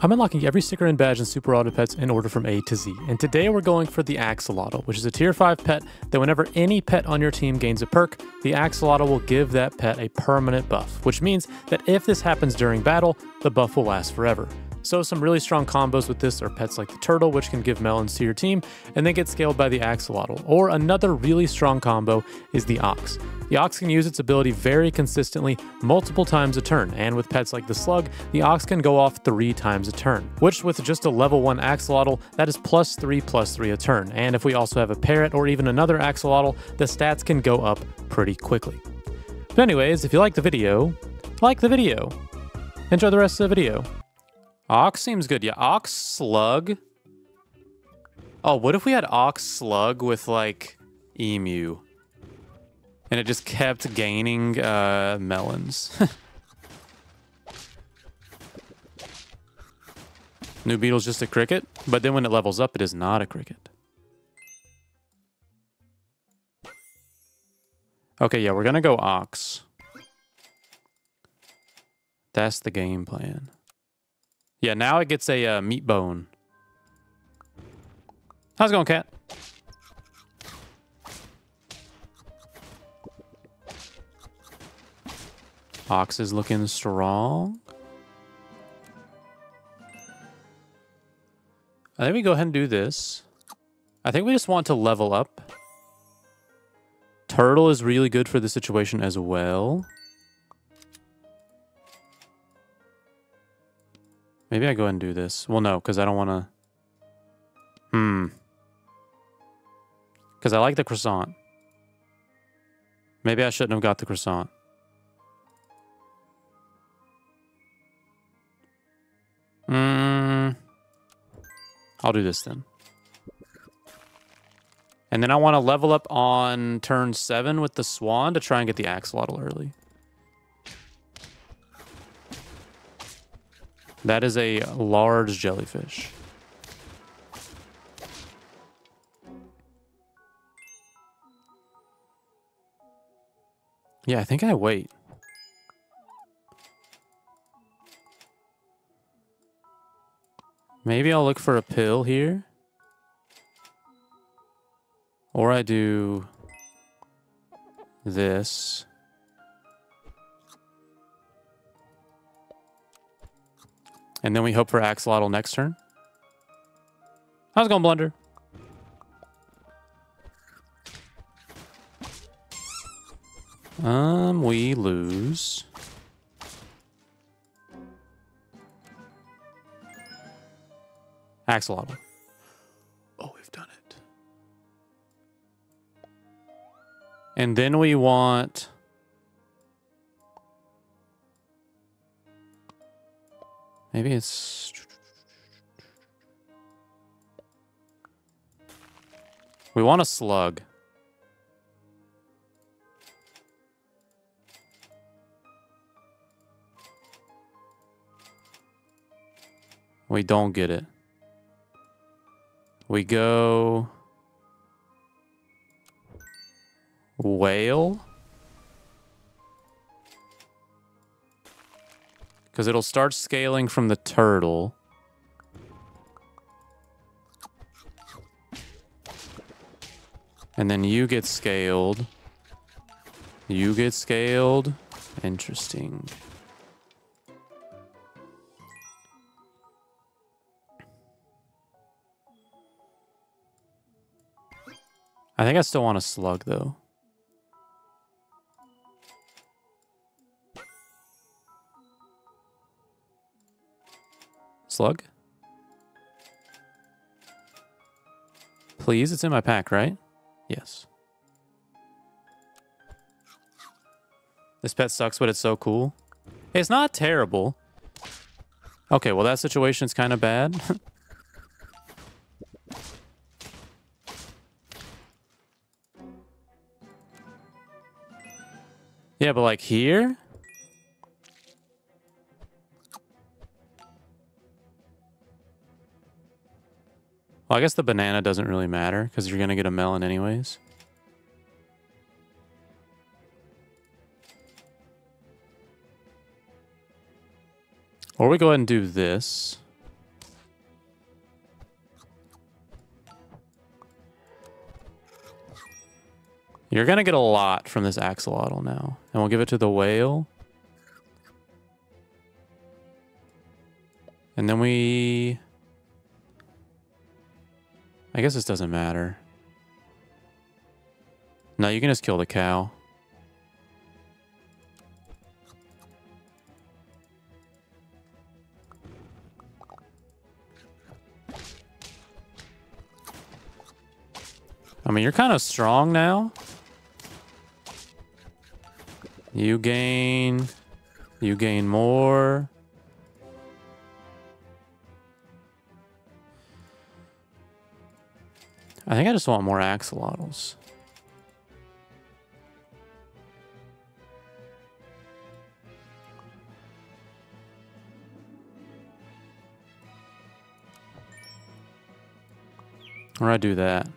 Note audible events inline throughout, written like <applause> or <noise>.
I'm unlocking every sticker and badge in Super Auto Pets in order from A to Z, and today we're going for the Axolotl, which is a tier 5 pet that whenever any pet on your team gains a perk, the Axolotl will give that pet a permanent buff, which means that if this happens during battle, the buff will last forever. So some really strong combos with this are pets like the turtle, which can give melons to your team, and then get scaled by the axolotl. Or another really strong combo is the ox. The ox can use its ability very consistently multiple times a turn, and with pets like the slug, the ox can go off three times a turn, which with just a level 1 axolotl, that is plus 3 plus 3 a turn. And if we also have a parrot or even another axolotl, the stats can go up pretty quickly. But anyways, if you like the video, like the video. Enjoy the rest of the video. Ox seems good. Yeah, Ox Slug. Oh, what if we had Ox Slug with like Emu? And it just kept gaining uh, melons. <laughs> New Beetle's just a cricket, but then when it levels up, it is not a cricket. Okay, yeah, we're gonna go Ox. That's the game plan. Yeah, now it gets a uh, meat bone. How's it going, cat? Ox is looking strong. I think we go ahead and do this. I think we just want to level up. Turtle is really good for the situation as well. Maybe I go ahead and do this. Well, no, because I don't want to... Hmm. Because I like the croissant. Maybe I shouldn't have got the croissant. Hmm. I'll do this then. And then I want to level up on turn 7 with the swan to try and get the axolotl early. That is a large jellyfish. Yeah, I think I wait. Maybe I'll look for a pill here. Or I do this. And then we hope for Axolotl next turn. How's it going, Blunder? Um, we lose. Axolotl. Oh, we've done it. And then we want... Maybe it's... We want a slug. We don't get it. We go... Whale? Because it'll start scaling from the turtle. And then you get scaled. You get scaled. Interesting. I think I still want a slug, though. Slug? Please, it's in my pack, right? Yes. This pet sucks, but it's so cool. It's not terrible. Okay, well, that situation's kind of bad. <laughs> yeah, but like here? Well, I guess the banana doesn't really matter because you're going to get a melon anyways. Or we go ahead and do this. You're going to get a lot from this axolotl now. And we'll give it to the whale. And then we I guess this doesn't matter. No, you can just kill the cow. I mean, you're kind of strong now. You gain... You gain more. I think I just want more axolotls. Or I do that.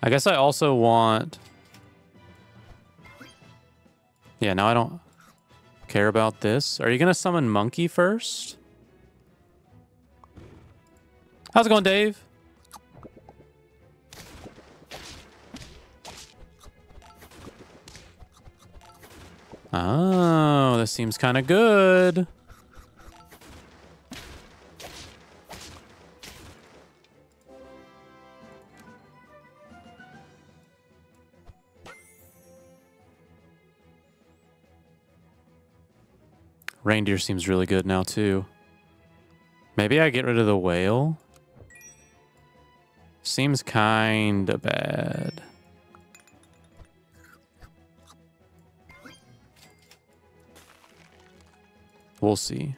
I guess I also want... Yeah, now I don't care about this. Are you going to summon Monkey first? How's it going, Dave? Oh, this seems kind of good. Reindeer seems really good now, too. Maybe I get rid of the whale? Seems kinda bad. We'll see.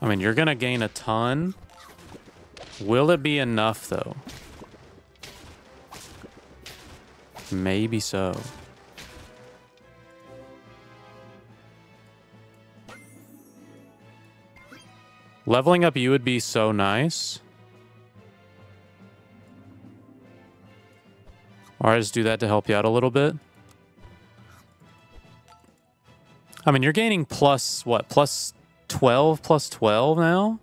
I mean, you're going to gain a ton. Will it be enough, though? Maybe so. Leveling up you would be so nice. Or I just do that to help you out a little bit. I mean, you're gaining plus, what, plus 12, plus 12 now?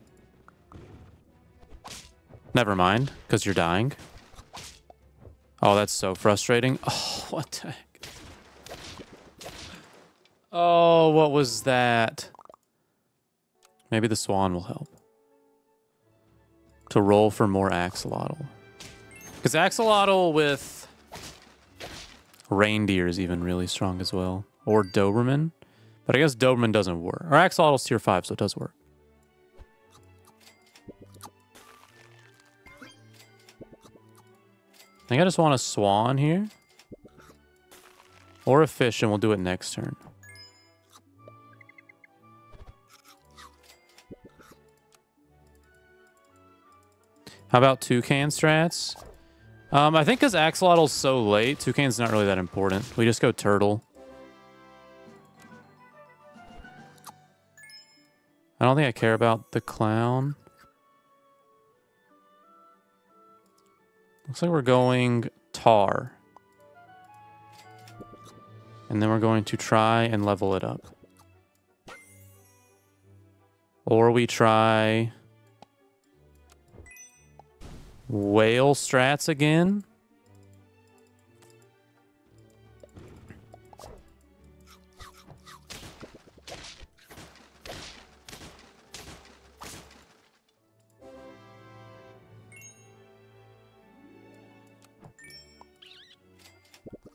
Never mind, because you're dying. Oh, that's so frustrating. Oh, what the heck? Oh, what was that? Maybe the swan will help. To roll for more axolotl. Because axolotl with reindeer is even really strong as well. Or Doberman. But I guess Doberman doesn't work. Or axolotl's tier 5, so it does work. Think I just want a swan here. Or a fish, and we'll do it next turn. How about toucan strats? Um, I think because axolotl's so late, toucan's not really that important. We just go turtle. I don't think I care about the clown. Looks like we're going tar. And then we're going to try and level it up. Or we try whale strats again.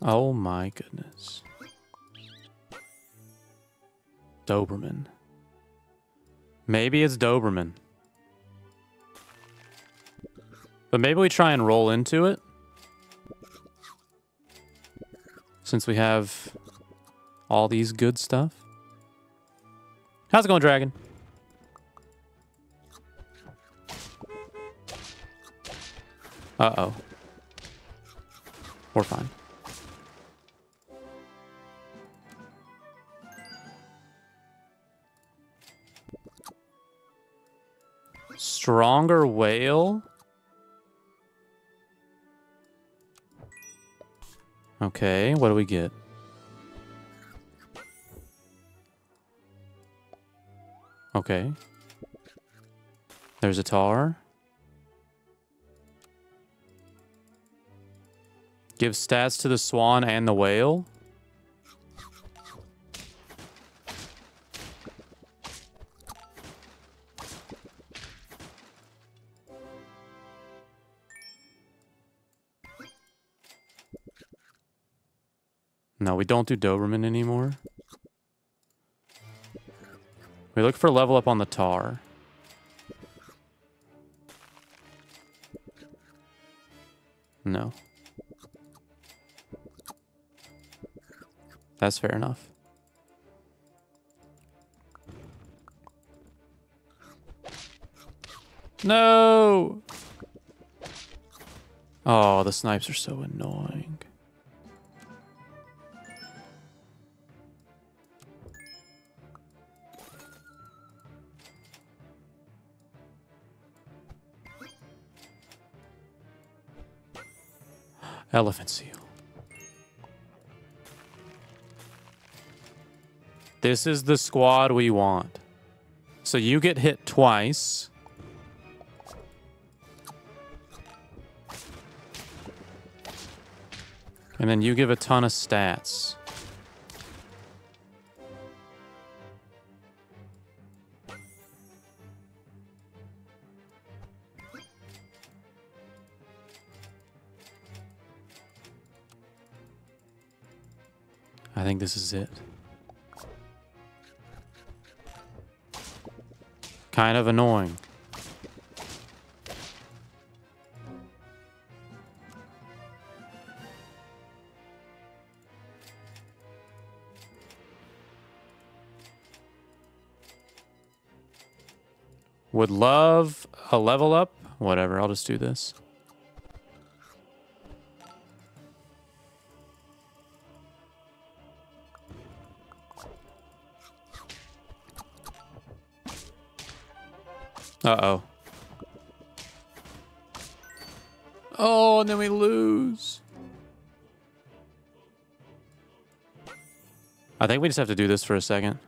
Oh my goodness. Doberman. Maybe it's Doberman. But maybe we try and roll into it. Since we have all these good stuff. How's it going, Dragon? Uh-oh. We're fine. stronger whale. Okay, what do we get? Okay. There's a tar. Give stats to the swan and the whale. We don't do Doberman anymore. We look for level up on the tar. No. That's fair enough. No! Oh, the snipes are so annoying. Elephant seal. This is the squad we want. So you get hit twice. And then you give a ton of stats. This is it. Kind of annoying. Would love a level up. Whatever, I'll just do this. Uh-oh. Oh, and then we lose. I think we just have to do this for a second.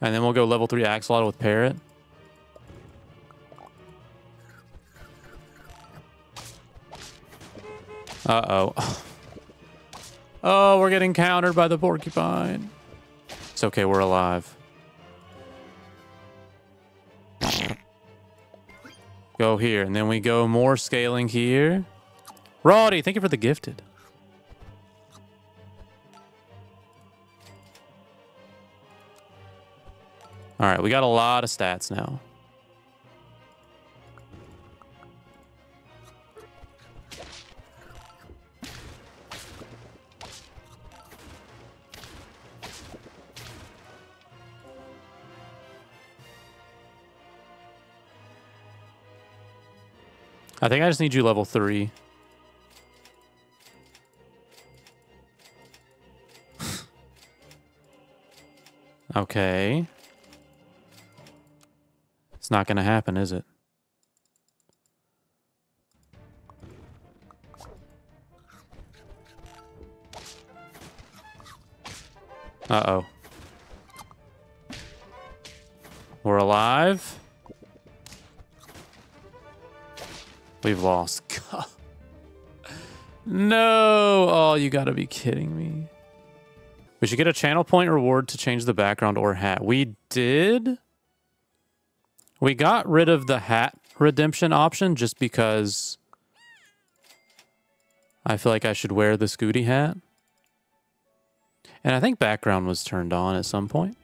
And then we'll go level 3 Axolotl with Parrot. Uh-oh. <laughs> Oh, we're getting countered by the porcupine. It's okay, we're alive. Go here, and then we go more scaling here. Roddy, thank you for the gifted. All right, we got a lot of stats now. I think I just need you level three. <sighs> okay. It's not going to happen, is it? Uh-oh. We're alive. We've lost. <laughs> no! Oh, you gotta be kidding me. We should get a channel point reward to change the background or hat. We did? We got rid of the hat redemption option just because I feel like I should wear the Skoottie hat. And I think background was turned on at some point.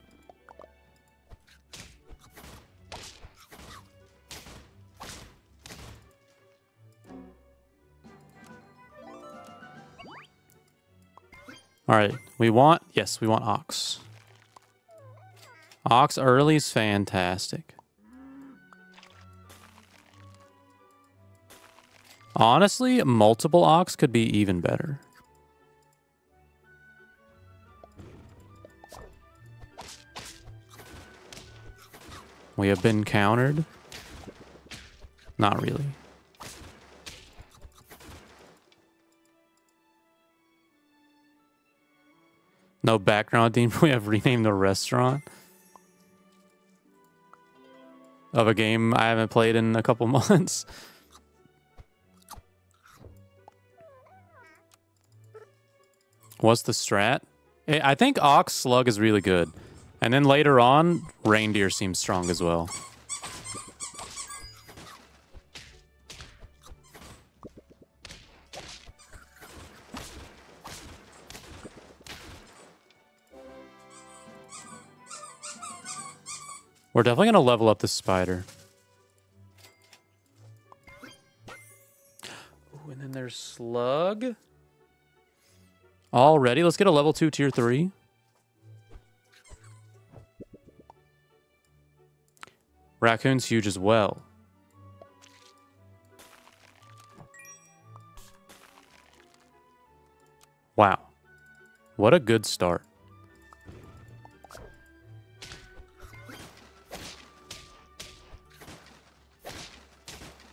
All right, we want, yes, we want Ox. Ox early is fantastic. Honestly, multiple Ox could be even better. We have been countered. Not really. No background theme. <laughs> We have renamed the restaurant of a game I haven't played in a couple <laughs> months. What's the strat? Eh, I think Ox Slug is really good. And then later on, Reindeer seems strong as well. We're definitely going to level up the spider. Ooh, and then there's Slug. Already, let's get a level 2 tier 3. Raccoon's huge as well. Wow. What a good start.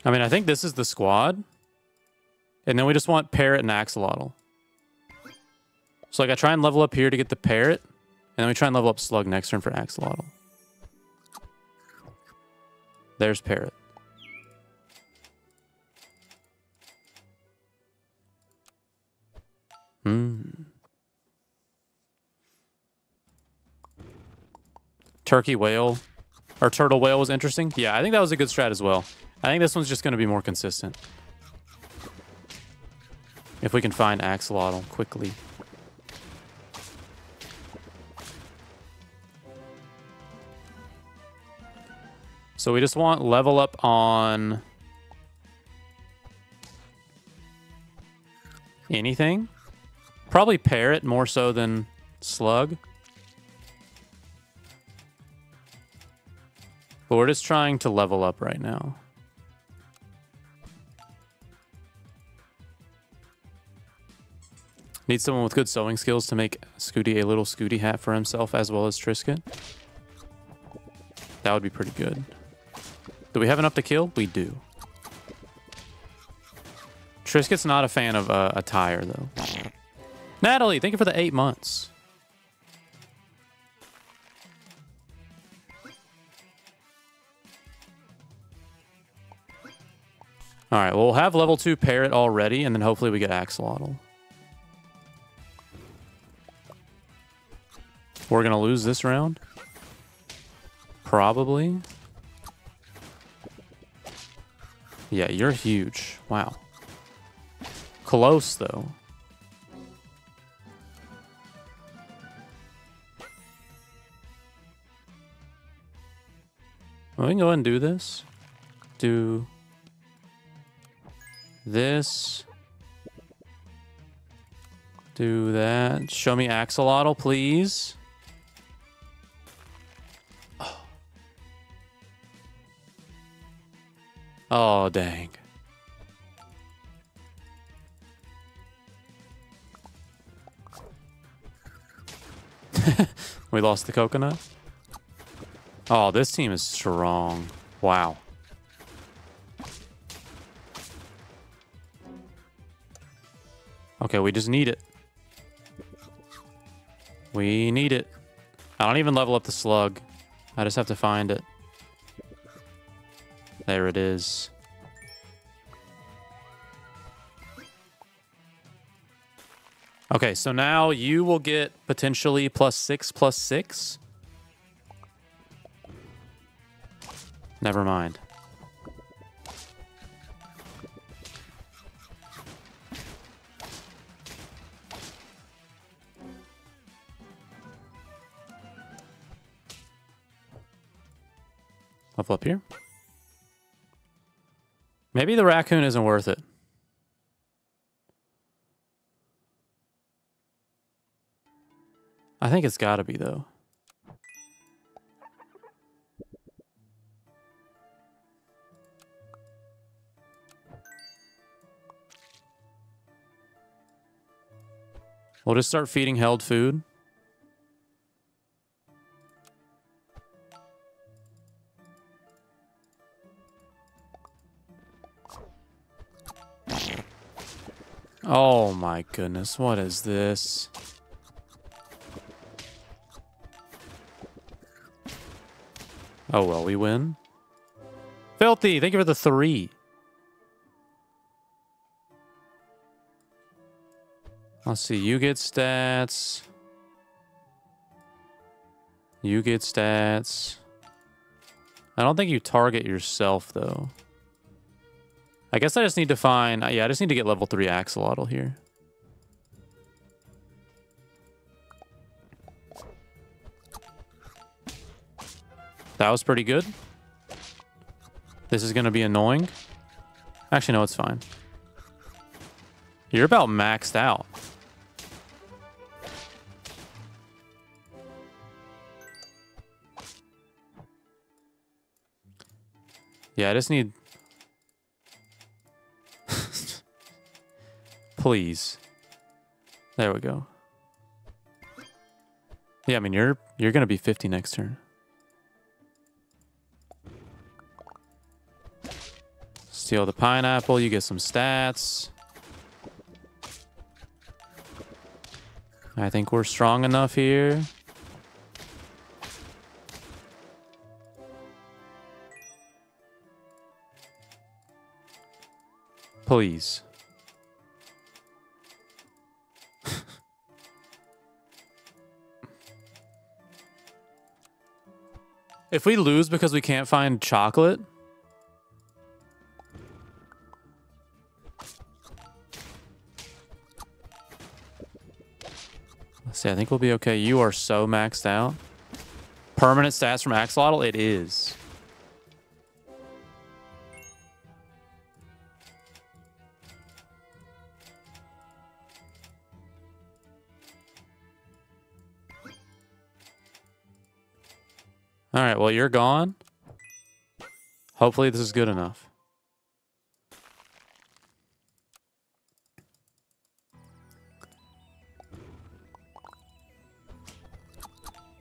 I mean, I think this is the squad. And then we just want Parrot and Axolotl. So like I try and level up here to get the Parrot. And then we try and level up Slug next turn for Axolotl. There's Parrot. Hmm. Turkey whale or turtle whale was interesting. Yeah, I think that was a good strat as well. I think this one's just going to be more consistent. If we can find Axolotl quickly. So we just want level up on anything. Probably Parrot more so than Slug. But we're just trying to level up right now. Need someone with good sewing skills to make Skoottie a little Skoottie hat for himself as well as Trisket. That would be pretty good. Do we have enough to kill? We do. Trisket's not a fan of uh, attire, though. Natalie, thank you for the eight months. All right, well, we'll have level two parrot already, and then hopefully we get axolotl. We're going to lose this round. Probably. Yeah, you're huge. Wow. Close, though. Well, we can go ahead and do this. Do this. Do that. Show me axolotl, please. Oh, dang. <laughs> we lost the coconut? Oh, this team is strong. Wow. Okay, we just need it. We need it. I don't even level up the slug. I just have to find it. There it is. Okay, so now you will get potentially plus six, plus six. Never mind. Level up here. Maybe the raccoon isn't worth it. I think it's got to be, though. We'll just start feeding held food. Oh my goodness, what is this? Oh well, we win. Filthy, thank you for the three. Let's see, you get stats. You get stats. I don't think you target yourself, though. I guess I just need to find... Yeah, I just need to get level 3 Axolotl here. That was pretty good. This is going to be annoying. Actually, no, it's fine. You're about maxed out. Yeah, I just need... Please. There we go. Yeah, I mean, you're you're going to be 50 next turn. Steal the pineapple, you get some stats. I think we're strong enough here. Please. If we lose because we can't find chocolate, Let's See, I think we'll be okay. You are so maxed out. Permanent stats from Axolotl? It is. Well, you're gone. Hopefully this is good enough.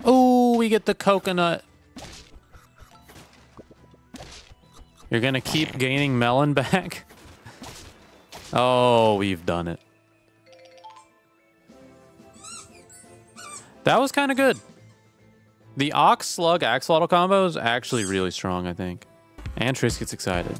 Oh, we get the coconut. You're going to keep gaining melon back? <laughs> oh, we've done it. That was kind of good. The Ox Slug Axolotl combo is actually really strong, I think. And Triss gets excited.